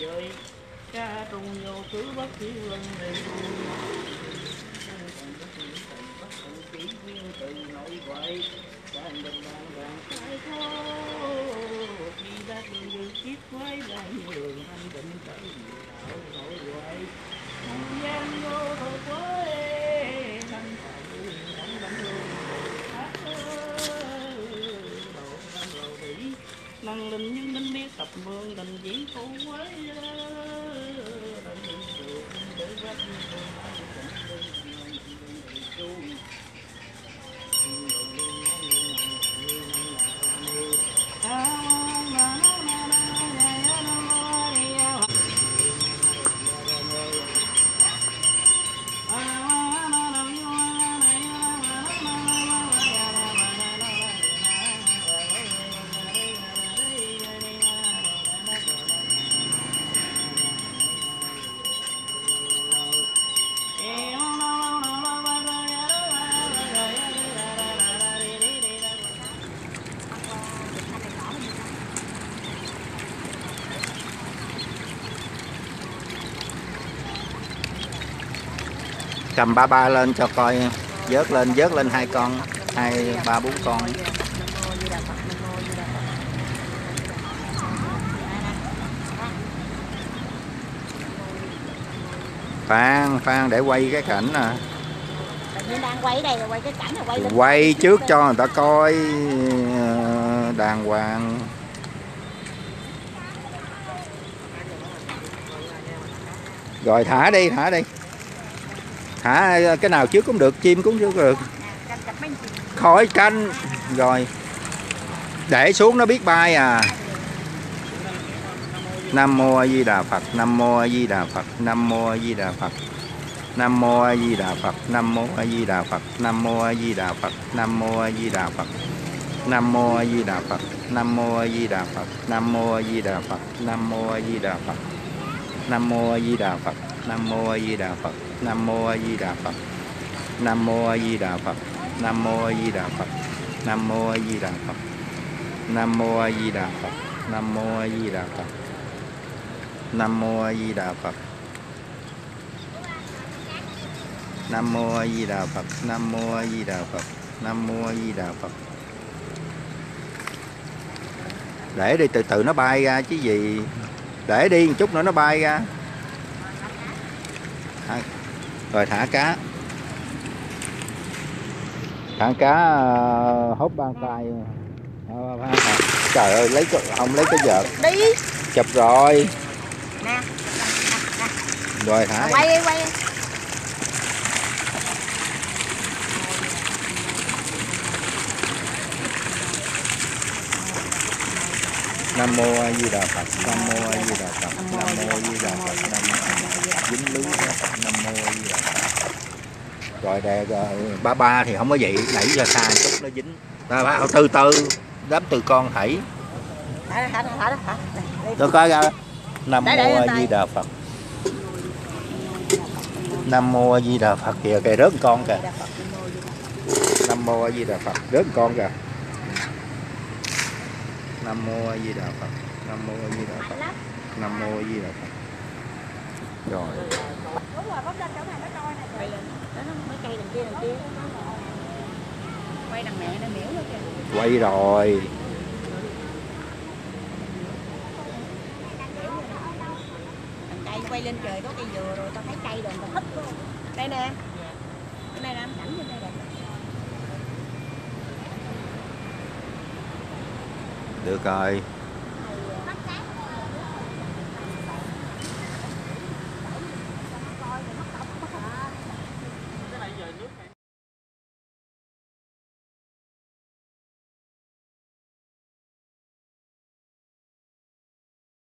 giới cha trung vô cứ bất thiếu lân này chỉ riêng từ nội ngoại càng bình đàn càng khai thô khi đã từng được kiếp quái đã nhiều thanh định tới nhiều đạo linh biết tập mương đình diễn thu quái Hãy subscribe cho kênh Ghiền Mì Gõ Để không bỏ lỡ những video hấp dẫn cầm ba ba lên cho coi. Vớt lên vớt lên hai con. Hai ba bốn con. Khoan khoan để quay cái cảnh nè. Quay ở đây rồi quay cái cảnh rồi quay lên. Quay trước cho người ta coi ờ, đàng hoàng. Rồi thả đi thả đi thả cái nào trước cũng được chim cũng trước được khỏi canh rồi để xuống nó biết bay à nam mô a di đà phật nam mô a di đà phật nam mô a di đà phật nam mô a di đà phật nam mô a di đà phật nam mô a di đà phật nam mô a di đà phật nam mô a di đà phật nam mô a di đà phật nam mô a di đà phật nam mô a di đà phật nam mô a di đà phật nam mô a di đà phật nam mô a di đà phật nam mô a di đà phật nam mô a di đà phật nam mô a di đà phật nam mô a di đà phật nam mô a di đà phật nam mô a di đà phật nam mô a di đà phật nam mô a di đà phật nam mô a di đà phật để đi từ từ nó bay ra chứ gì để đi một chút nữa nó bay ra Thả- rồi thả cá thả cá ờ, hốt ban tay Ờ, trời ơi lấy cái, ông lấy cái vợt đi chụp rồi nè rồi thả quay đi quay đi. nam mô a di đà phật nam mô a di đà phật nam mô a di đà phật nam mô a di đà phật dính lưới rồi đè rồi, ba ba thì không có vậy đẩy ra xa chút nó dính. Ba ba từ từ đám từ con thảy tôi coi ra nam mô Để, để a di đà phật. Nam mô a di đà phật kìa kìa rớt con kìa. Nam Mô A Di Đà phật rớt con kìa. Nam mô a di đà phật nam mô a di đà phật nam mô a di đà phật. Rồi rồi, bấm lên chỗ này nó coi nè. Quay lên. Đó, nó mấy cây đằng kia đằng kia. Quay đằng mẹ nó miễu nữa kìa. quay rồi cây quay lên trời có cây dừa rồi tao thấy cây rồi tao thích quá. Đây nè. Cái này làm cảnh trên đây đẹp. được rồi